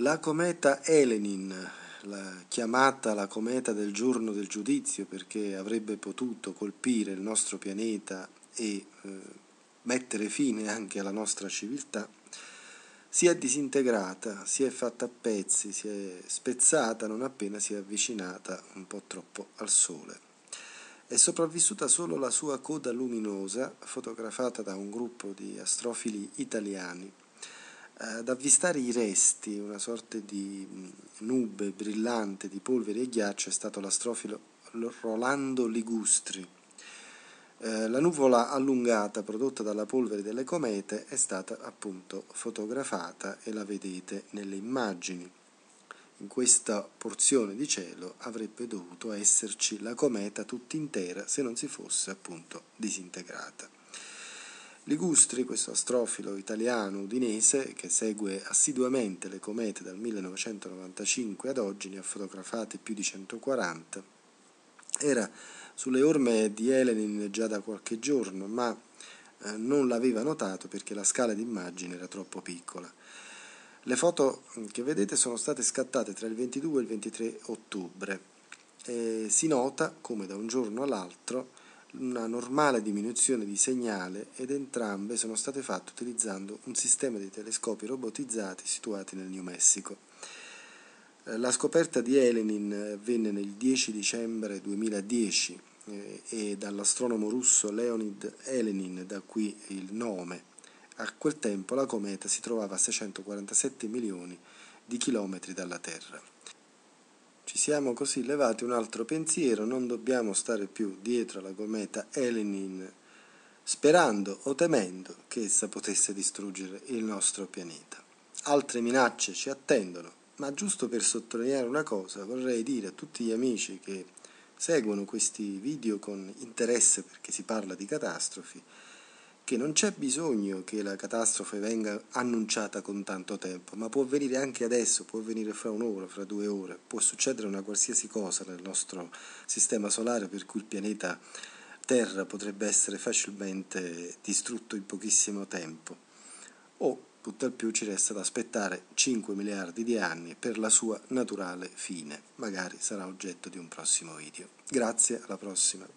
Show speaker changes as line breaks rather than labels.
La cometa Elenin, la, chiamata la cometa del giorno del giudizio perché avrebbe potuto colpire il nostro pianeta e eh, mettere fine anche alla nostra civiltà, si è disintegrata, si è fatta a pezzi, si è spezzata non appena si è avvicinata un po' troppo al Sole. È sopravvissuta solo la sua coda luminosa, fotografata da un gruppo di astrofili italiani ad avvistare i resti, una sorta di mm, nube brillante di polvere e ghiaccio, è stato l'astrofilo Rolando Ligustri. Eh, la nuvola allungata prodotta dalla polvere delle comete è stata appunto fotografata e la vedete nelle immagini. In questa porzione di cielo avrebbe dovuto esserci la cometa tutta intera se non si fosse appunto disintegrata. Ligustri, questo astrofilo italiano udinese che segue assiduamente le comete dal 1995 ad oggi, ne ha fotografate più di 140, era sulle orme di Elenin già da qualche giorno, ma eh, non l'aveva notato perché la scala d'immagine era troppo piccola. Le foto che vedete sono state scattate tra il 22 e il 23 ottobre e si nota come da un giorno all'altro una normale diminuzione di segnale ed entrambe sono state fatte utilizzando un sistema di telescopi robotizzati situati nel New Mexico. Eh, la scoperta di Elenin avvenne nel 10 dicembre 2010 eh, e dall'astronomo russo Leonid Elenin, da qui il nome. A quel tempo la cometa si trovava a 647 milioni di chilometri dalla Terra. Ci siamo così levati un altro pensiero, non dobbiamo stare più dietro alla cometa Elenin sperando o temendo che essa potesse distruggere il nostro pianeta. Altre minacce ci attendono, ma giusto per sottolineare una cosa vorrei dire a tutti gli amici che seguono questi video con interesse perché si parla di catastrofi che non c'è bisogno che la catastrofe venga annunciata con tanto tempo, ma può avvenire anche adesso, può avvenire fra un'ora, fra due ore, può succedere una qualsiasi cosa nel nostro sistema solare per cui il pianeta Terra potrebbe essere facilmente distrutto in pochissimo tempo. O tutt'al più ci resta da aspettare 5 miliardi di anni per la sua naturale fine. Magari sarà oggetto di un prossimo video. Grazie, alla prossima.